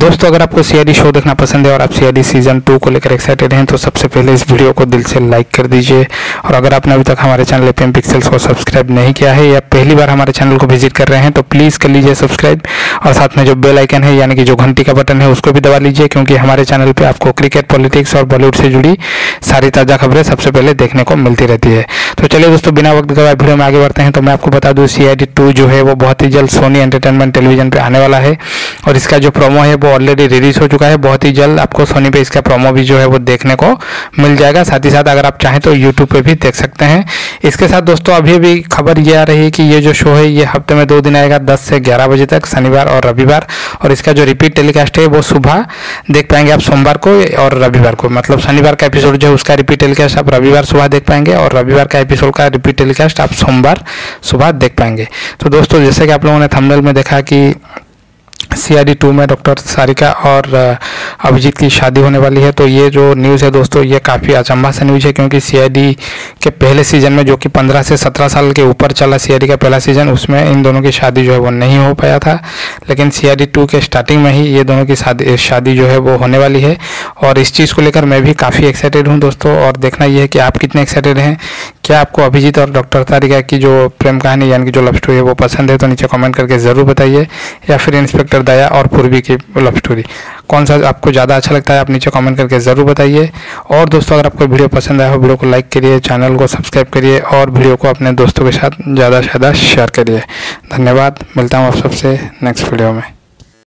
दोस्तों, अगर आपको सी शो देखना पसंद है और आप सी सीज़न टू को लेकर एक्साइटेड हैं तो सबसे पहले इस वीडियो को दिल से लाइक कर दीजिए। और अगर आपने अभी तक हमारे चैनल एपीएम पिक्सल्स को सब्सक्राइब नहीं किया है या पहली बार हमारे चैनल को विज़िट कर रहे हैं तो प्लीज़ कर लीजिए सब्सक्राइब और साथ में जो बेल आइकन है, यानी कि जो घंटी का बटन है, उसको भी दबा लीजिए, क्योंकि हमारे चैनल पर आपको क्रिकेट पॉलिटिक्स और बॉलीवुड से जुड़ी सारी ताज़ा खबरें सबसे पहले देखने को मिलती रहती है। तो चलिए दोस्तों, बिना वक्त गवाए वीडियो में आगे बढ़ते हैं। तो मैं आपको बता दूँ सी आई टू जो है, वो बहुत ही जल्द सोनी एंटरटेनमेंट टेलीविज़न पे आने वाला है। और इसका जो प्रोमो है, वो ऑलरेडी रिलीज़ हो चुका है। बहुत ही जल्द आपको सोनी पे इसका प्रोमो भी जो है, वो देखने को मिल जाएगा। साथ ही साथ अगर आप चाहें तो यूट्यूब पर भी देख सकते हैं। इसके साथ दोस्तों, अभी भी खबर ये आ रही है कि ये जो शो है, ये हफ़्ते में दो दिन आएगा, दस से ग्यारह बजे तक, शनिवार और रविवार। और इसका जो रिपीट टेलीकास्ट है, वो सुबह देख पाएँगे आप सोमवार को और रविवार को। मतलब शनिवार का एपिसोड जो है, उसका रिपीट टेलीकास्ट आप रविवार सुबह देख पाएँगे और रविवार का एपिसोड का रिपीट टेलीकास्ट आप सोमवार सुबह देख पाएँगे। तो दोस्तों, जैसे कि आप लोगों ने थंबनेल में देखा कि सी आई डी टू में डॉक्टर सारिका और अभिजीत की शादी होने वाली है तो ये जो न्यूज़ है दोस्तों, ये काफ़ी अचंभा से न्यूज़ है, क्योंकि सी आई डी के पहले सीज़न में, जो कि 15 से 17 साल के ऊपर चला सी का पहला सीज़न उसमें इन दोनों की शादी जो है वो नहीं हो पाया था। लेकिन सी टू के स्टार्टिंग में ही ये दोनों की शादी शादी जो है वो होने वाली है। और इस चीज़ को लेकर मैं भी काफ़ी एक्साइटेड हूँ दोस्तों, और देखना ये है कि आप कितने एक्साइटेड हैं। क्या आपको अभिजीत और डॉक्टर तारिका की जो प्रेम कहानी, यानी कि जो लव स्टोरी है, वो पसंद है तो नीचे कमेंट करके ज़रूर बताइए, या फिर इंस्पेक्टर दया और पूर्वी की लव स्टोरी कौन सा आपको ज़्यादा अच्छा लगता है, आप नीचे कमेंट करके ज़रूर बताइए। और दोस्तों, अगर आपको वीडियो पसंद आया हो, वीडियो को लाइक करिए चैनल को सब्सक्राइब करिए, और वीडियो को अपने दोस्तों के साथ ज़्यादा से ज़्यादा शेयर करिए। धन्यवाद, मिलता हूँ आप सबसे नेक्स्ट वीडियो में।